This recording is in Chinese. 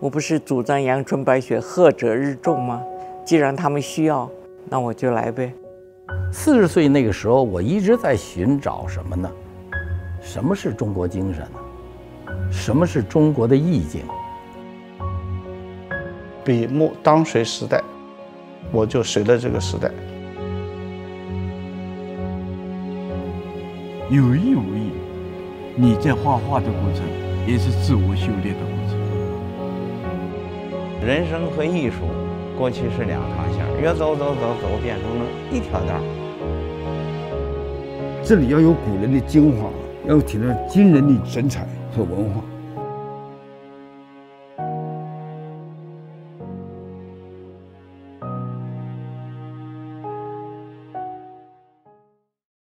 我不是主张阳春白雪，贺者日众吗？既然他们需要，那我就来呗。四十岁那个时候，我一直在寻找什么呢？什么是中国精神呢？什么是中国的意境？笔墨当随时代，我就随了这个时代。有意无意，你在画画的过程也是自我修炼的过程。人生和艺术，过去是两条线，越走走走走，变成了一条道。这里要有古人的精华，要体现今人的神采和文化。